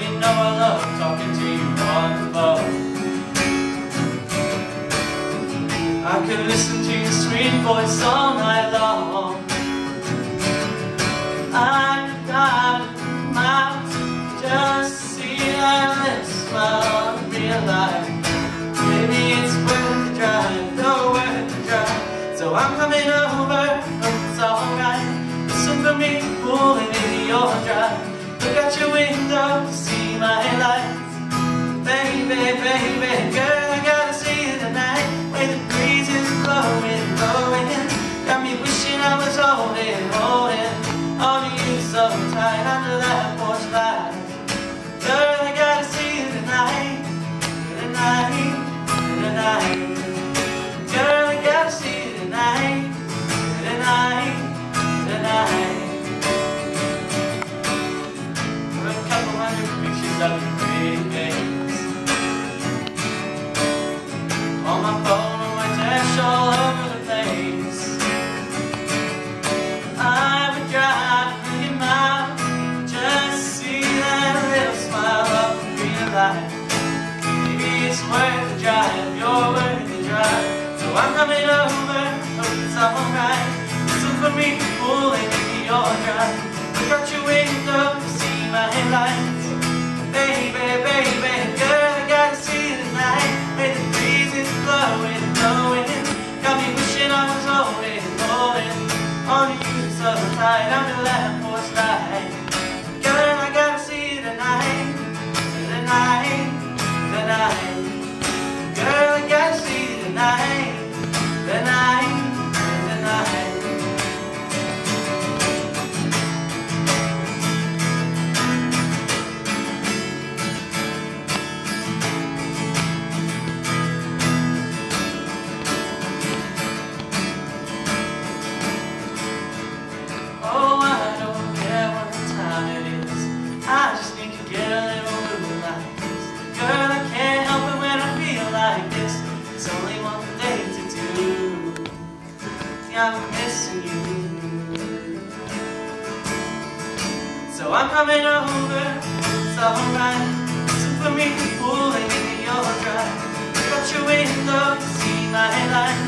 know I love talking to you on the phone. I could listen to your sweet voice all night long. I could dive out just to see that lips smile and realize maybe it's worth the drive, no worth the drive. So I'm coming over, On my phone, on my dash, all over the place. I would drive a million miles Just to see that little smile up and realize Maybe it's worth the drive, you're worth the drive. So I'm coming over, hope it's alright for me, pulling into your drive. Look out your window see my headlights On to you so tight under that porch light Girl, I gotta see you tonight Tonight, tonight Girl, I gotta see you Tonight, I'm missing you. So I'm coming over. It's alright. Listen for me pulling in your drive. Got your window see my light.